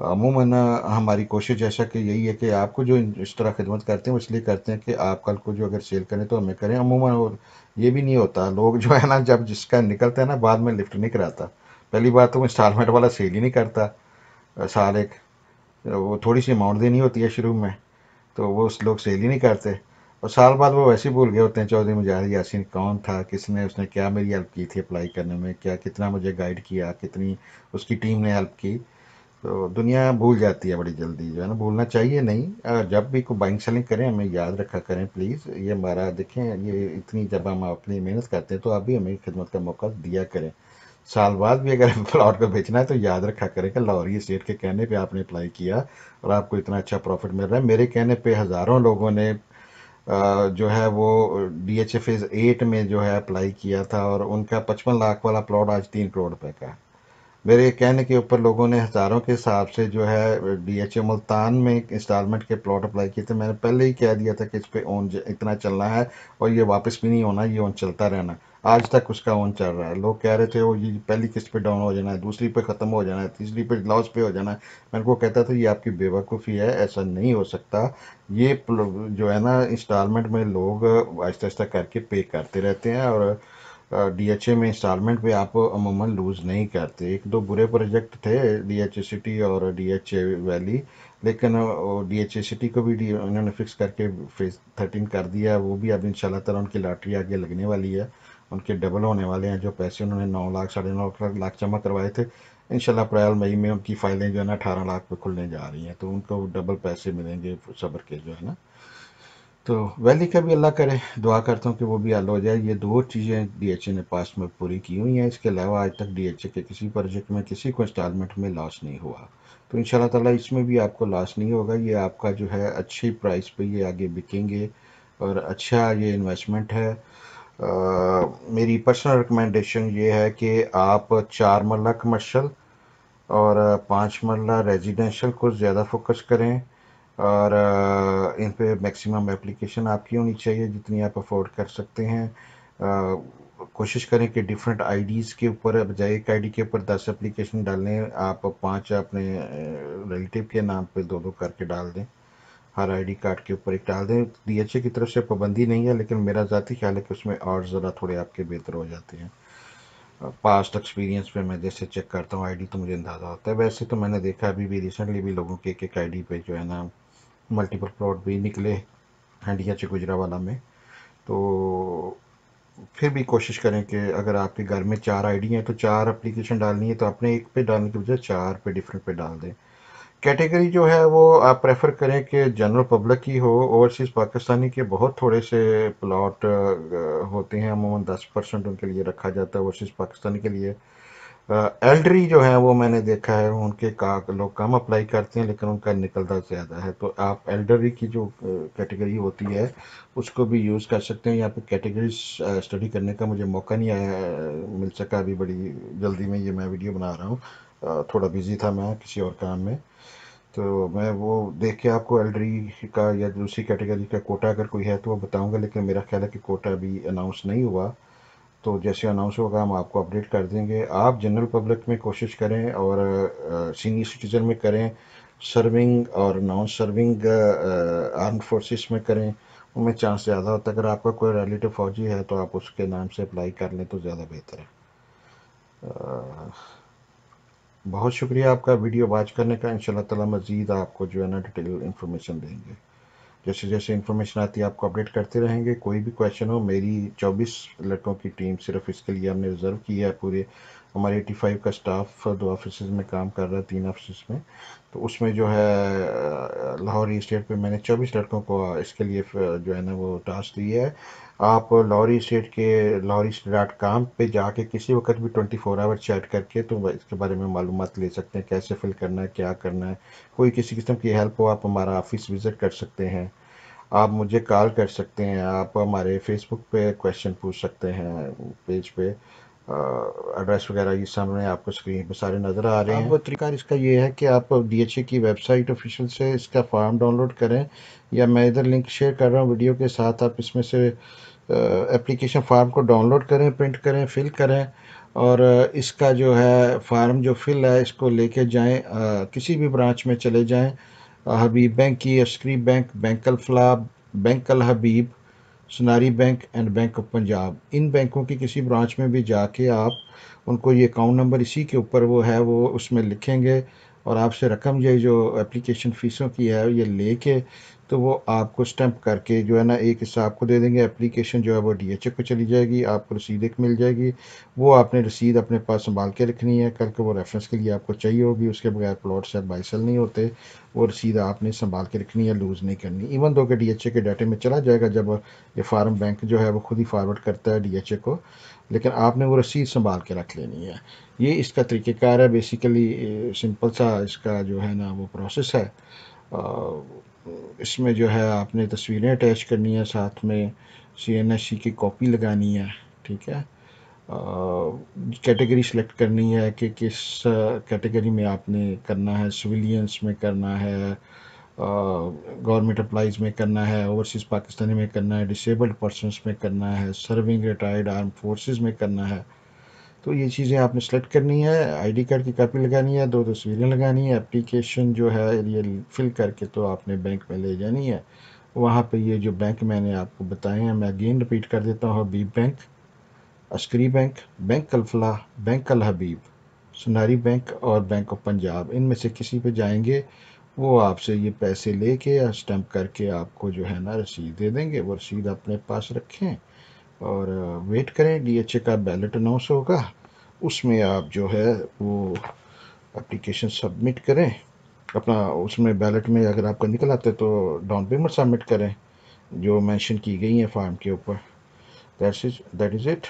अमूमन, हमारी कोशिश ऐसा कि यही है कि आपको जो इस तरह खिदमत करते हैं इसलिए करते हैं कि आप कल को जो अगर सेल करें तो हमें करें। अमूमन, और ये भी नहीं होता, लोग जो है ना, जब जिसका निकलता है ना, बाद में लिफ्ट नहीं कराता। पहली बात तो इंस्टॉलमेंट वाला सेल ही नहीं करता। साल एक, वो थोड़ी सी अमाउंट देनी होती है शुरू में तो वो उस लोग सेल ही नहीं करते। और साल बाद वो वैसे ही भूल गए होते हैं, चौधरी मुजाहिद यासिन कौन था, किसने, उसने क्या मेरी हेल्प की थी अप्लाई करने में, क्या, कितना मुझे गाइड किया, कितनी उसकी टीम ने हेल्प की। तो दुनिया भूल जाती है बड़ी जल्दी, जो है ना, भूलना चाहिए नहीं। जब भी कोई बाइंग सेलिंग करें, हमें याद रखा करें प्लीज़ ये हमारा, देखें, ये इतनी जब हम अपनी मेहनत करते हैं तो आप भी हमें खिदमत का मौका दिया करें। साल बाद भी अगर [laughs] प्लॉट को बेचना है तो याद रखा करें कि लाहौरी स्टेट के कहने पे आपने अप्लाई किया और आपको इतना अच्छा प्रॉफिट मिल रहा है। मेरे कहने पे हज़ारों लोगों ने जो है, वो डी एच एट में जो है अप्लाई किया था और उनका पचपन लाख वाला प्लॉट आज तीन करोड़ रुपये का है। मेरे कहने के ऊपर लोगों ने हज़ारों के हिसाब से जो है डी एच ए मुल्तान में इंस्टॉलमेंट के प्लॉट अप्लाई किए थे। मैंने पहले ही कह दिया था कि इस पर ओन इतना चलना है और ये वापस भी नहीं होना, ये ओन चलता रहना। आज तक उसका ओन चल रहा है। लोग कह रहे थे वो ये पहली किस्त पे डाउन हो जाना है, दूसरी पे ख़त्म हो जाना है, तीसरी पे लॉस पे हो जाना है। मैंने को कहता था, ये आपकी बेवकूफ़ी है, ऐसा नहीं हो सकता। ये जो है ना इंस्टॉलमेंट में लोग आहिस्ता आहिस्ता करके पे करते रहते हैं और डीएचए में इंस्टॉलमेंट पे आप अमूमन लूज़ नहीं करते। एक दो बुरे प्रोजेक्ट थे डीएचए सिटी और डीएचए वैली लेकिन डीएचए सिटी को भी डी उन्होंने फिक्स करके फ़ेज़ थर्टीन कर दिया। वो भी अब इन ताला उनकी लॉटरी आगे लगने वाली है। उनके डबल होने वाले हैं, जो पैसे उन्होंने नौ लाख, साढ़े नौ लाख जमा करवाए थे। इन अप्रैल, मई में उनकी फाइलें जो है ना, अठारह लाख पे खुलने जा रही हैं। तो उनको डबल पैसे मिलेंगे सबर के, जो है ना। तो वैली का भी अल्लाह करे दुआ करता हूँ कि वो भी हल हो जाए। ये दो चीज़ें डीएचए ने पास में पूरी की हुई हैं। इसके अलावा आज तक डीएचए के किसी प्रोजेक्ट में किसी को इंस्टॉलमेंट में लॉस नहीं हुआ। तो इन ताला इसमें भी आपको लॉस नहीं होगा। ये आपका जो है अच्छी प्राइस पे ये आगे बिकेंगे और अच्छा ये इन्वेस्टमेंट है। आ, मेरी पर्सनल रिकमेंडेशन ये है कि आप चार मरला कमर्शल और पाँच मरला रेजिडेंशल को ज़्यादा फोकस करें। और इन पे मैक्सिमम एप्लीकेशन आपकी होनी चाहिए जितनी आप अफोर्ड कर सकते हैं। कोशिश करें कि डिफरेंट आईडीज़ के ऊपर बजाय एक आईडी के ऊपर दस एप्लीकेशन डालें आप पाँच अपने रिलेटिव के नाम पे दो दो करके डाल दें। हर आईडी कार्ड के ऊपर एक डाल दें। डीएचए की तरफ़ से पाबंदी नहीं है, लेकिन मेरा ज़ाती ख्याल है कि उसमें और ज़रा थोड़े आपके बेहतर हो जाते हैं। पास्ट एक्सपीरियंस पे मैं जैसे चेक करता हूँ आईडी तो मुझे अंदाज़ा होता है। वैसे तो मैंने देखा अभी भी रिसेंटली भी लोगों के एक एक आई पे जो है ना मल्टीपल प्लॉट भी निकले हंडिया से गुजरावाला में। तो फिर भी कोशिश करें कि अगर आपके घर में चार आईडी हैं तो चार एप्लीकेशन डालनी है तो अपने एक पे डालने की बजाय चार पे डिफरेंट पे डाल दें। कैटेगरी जो है, वो आप प्रेफर करें कि जनरल पब्लिक ही हो। ओवरसीज़ पाकिस्तानी के बहुत थोड़े से प्लॉट होते हैं, अमूमन दस परसेंट उनके लिए रखा जाता है ओवरसीज़ पाकिस्तानी के लिए। एल्डरी जो है, वो मैंने देखा है, उनके का लोग कम अप्लाई करते हैं, लेकिन उनका निकलता ज़्यादा है। तो आप एल्डरी की जो कैटेगरी होती है, उसको भी यूज़ कर सकते हैं यहाँ पे कैटेगरी स्टडी करने का मुझे मौका नहीं आया मिल सका। अभी बड़ी जल्दी में ये मैं वीडियो बना रहा हूँ। थोड़ा बिज़ी था मैं किसी और काम में। तो मैं वो देख के आपको एल्डरी का या दूसरी कैटेगरी का कोटा अगर कोई है तो वो बताऊँगा, लेकिन मेरा ख्याल है कि कोटा अभी अनाउंस नहीं हुआ। तो जैसे अनाउंस होगा, हम आपको अपडेट कर देंगे। आप जनरल पब्लिक में कोशिश करें और सीनियर सिटीज़न में करें सर्विंग और नॉन सर्विंग आर्म फोर्सेस में करें। उनमें चांस ज़्यादा होता है। अगर आपका कोई रिलेटिव फौजी है तो आप उसके नाम से अप्लाई कर लें तो ज़्यादा बेहतर है। बहुत शुक्रिया आपका वीडियो वाच करने का। इन ताला मज़ीद आपको जो है ना डिटेल इन्फॉर्मेशन देंगे। जैसे जैसे इन्फॉर्मेशन आती है, आपको अपडेट करते रहेंगे। कोई भी क्वेश्चन हो, मेरी 24 लड़कों की टीम सिर्फ़ इसके लिए हमने रिज़र्व की है पूरे। हमारे 85 का स्टाफ दो ऑफ़िस में काम कर रहा है, तीन ऑफ़िस में। तो उसमें जो है, लाहौरी स्टेट पे मैंने 24 लड़कों को इसके लिए, जो है ना, वो टास्क दिया है। आप लॉरी स्टेट के, लॉरी डॉट काम पे जाके किसी वक्त भी 24 फोर आवर चैट करके तो इसके बारे में मालूम ले सकते हैं, कैसे फिल करना है, क्या करना है। कोई किसी किस्म की हेल्प हो, आप हमारा ऑफ़िस विज़िट कर सकते हैं। आप मुझे कॉल कर सकते हैं, आप हमारे फेसबुक पे क्वेश्चन पूछ सकते हैं, पेज पे। एड्रेस वगैरह ये सामने आपको स्क्रीन पे सारे नज़र आ रहे हैं। वो तरीका इसका ये है कि आप डीएचए की वेबसाइट ऑफिशियल से इसका फॉर्म डाउनलोड करें या मैं इधर लिंक शेयर कर रहा हूँ वीडियो के साथ आप इसमें से एप्लीकेशन फार्म को डाउनलोड करें प्रिंट करें फिल करें और इसका जो है फार्म जो फिल है इसको लेके जाएँ किसी भी ब्रांच में चले जाएँ हबीब बैंक की Askari bank bank Falah bank Al Habib Soneri bank and bank of Punjab. इन बैंकों की किसी ब्रांच में भी जाके आप उनको ये अकाउंट नंबर इसी के ऊपर वो है, वो उसमें लिखेंगे और आपसे रकम ये जो एप्लीकेशन फ़ीसों की है, ये लेके तो वो आपको स्टैंप करके जो है ना, एक हिस्सा आपको दे देंगे। एप्लीकेशन जो है वो डी एच ए को चली जाएगी, आपको रसीद एक मिल जाएगी। वो आपने रसीद अपने पास संभाल के रखनी है, कल के वो रेफरेंस के लिए आपको चाहिए होगी। उसके बगैर प्लॉट से बाई सेल नहीं होते। वो रसीद आपने संभाल के रखनी है लूज़ नहीं करनी। इवन दो के डी एच ए के डाटे में चला जाएगा, जब ये फार्म बैंक जो है वो खुद ही फारवर्ड करता है डी एच ए को। लेकिन आपने वो रसीद संभाल के रख लेनी है। ये इसका तरीक़ेकार है। बेसिकली सिंपल सा इसका जो है ना, वो प्रोसेस है। इसमें जो है आपने तस्वीरें अटैच करनी है, साथ में सी एन एस सी की कॉपी लगानी है, ठीक है? कैटेगरी सेलेक्ट करनी है कि किस कैटेगरी में आपने करना है सिविलियंस में करना है गवर्नमेंट अप्लाइज में करना है ओवरसीज़ पाकिस्तानी में करना है डिसेबल्ड पर्सनस में करना है सर्विंग रिटायर्ड आर्म फोर्सेस में करना है। तो ये चीज़ें आपने सेलेक्ट करनी है आईडी कार्ड की कापी लगानी है, दो तस्वीरें लगानी है एप्लीकेशन जो है ये फिल करके तो आपने बैंक में ले जानी है। वहाँ पे ये जो बैंक मैंने आपको बताए हैं, मैं अगेन रिपीट कर देता हूँ Habib bank Askari bank bank कलफला bank कल हबीब सुनारी बैंक और बैंक ऑफ़ पंजाब इनमें से किसी पे जाएँगे, वो आपसे ये पैसे लेके या स्टैंप करके आपको जो है ना रसीद दे देंगे, वो रसीद अपने पास रखें। और वेट करें डीएचए का बैलेट अनाउंस होगा। उसमें आप जो है, वो एप्लीकेशन सबमिट करें। अपना उसमें बैलेट में अगर आपका निकल आता है तो डाउन पेमेंट सबमिट करें, जो मेंशन की गई है फार्म के ऊपर। That is that is it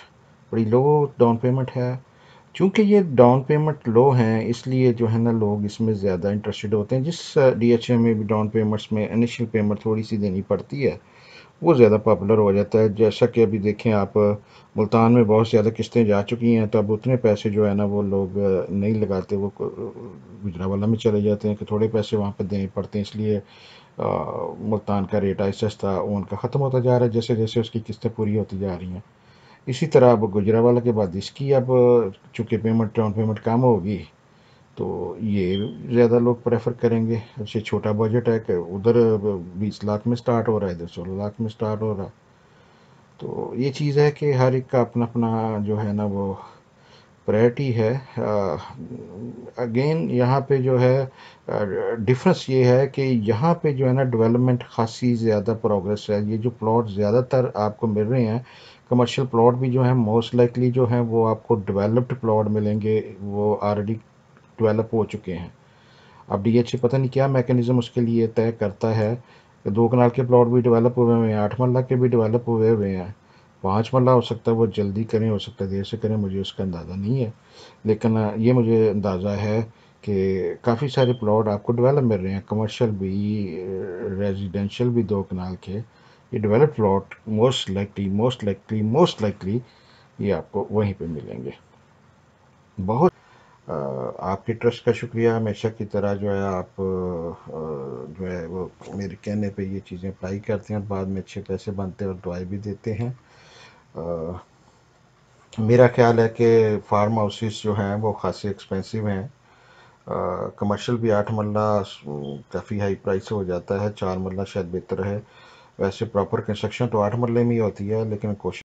बड़ी लो डाउन पेमेंट है। चूँकि ये डाउन पेमेंट लो हैं, इसलिए जो है ना, लोग इसमें ज़्यादा इंटरेस्टेड होते हैं। जिस डी एच में भी डाउन पेमेंट्स में इनिशियल पेमेंट थोड़ी सी देनी पड़ती है वो ज़्यादा पॉपुलर हो जाता है। जैसा कि अभी देखें आप, मुल्तान में बहुत ज़्यादा किस्तें जा चुकी हैं तो अब उतने पैसे जो है ना वो लोग नहीं लगाते। वो गुजरावाला में चले जाते हैं कि थोड़े पैसे वहाँ पर देने पड़ते हैं। इसलिए मुल्तान का रेट आहिस्ता आहिस्ता उनका ख़त्म होता जा रहा है, जैसे जैसे उसकी किस्तें पूरी होती जा रही हैं। इसी तरह अब गुजरावाला के बाद इसकी अब, चूँकि पेमेंट डाउन पेमेंट कम होगी तो ये ज़्यादा लोग प्रेफर करेंगे। अच्छे छोटा बजट है कि उधर बीस लाख में स्टार्ट हो रहा है, इधर सोलह लाख में स्टार्ट हो रहा तो ये चीज़ है कि हर एक का अपना अपना जो है ना वो प्रायरिटी है। अगेन यहाँ पे जो है डिफरेंस ये है कि यहाँ पे जो है ना डेवलपमेंट खासी ज़्यादा प्रोग्रेस है। ये जो प्लॉट ज़्यादातर आपको मिल रहे हैं कमर्शियल प्लॉट भी जो है मोस्ट लाइकली जो है वो आपको डेवलप्ड प्लॉट मिलेंगे। वो ऑलरेडी डेवलप हो चुके हैं। अब डी एच ए पता नहीं क्या मैकेनिज़्म उसके लिए तय करता है कि दो कनाल के प्लॉट भी डेवलप हुए हुए हैं, आठ मरला के भी डेवलप हुए हुए हैं। पाँच मरला हो सकता है, वो जल्दी करें, हो सकता है देर से करें, मुझे उसका अंदाज़ा नहीं है। लेकिन ये मुझे अंदाज़ा है कि काफ़ी सारे प्लॉट आपको डेवलप मिल रहे हैं कमर्शियल भी रेजिडेंशियल भी दो कनाल के। ये develop plot most likely most likely most likely ये आपको वहीं पे मिलेंगे। बहुत आपके ट्रस्ट का शुक्रिया। हमेशा की तरह जो है आप जो है वो मेरे कहने पे ये चीज़ें अप्लाई करते हैं और बाद में अच्छे पैसे बनते हैं और दवाई भी देते हैं। आ, मेरा ख्याल है कि फार्म हाउसेस जो हैं वो खासे एक्सपेंसिव हैं। कमर्शियल भी आठ मरला काफ़ी हाई प्राइस हो जाता है चार मरला शायद बेहतर है। वैसे प्रॉपर कंस्ट्रक्शन तो आठ मरले में ही होती है लेकिन कोशिश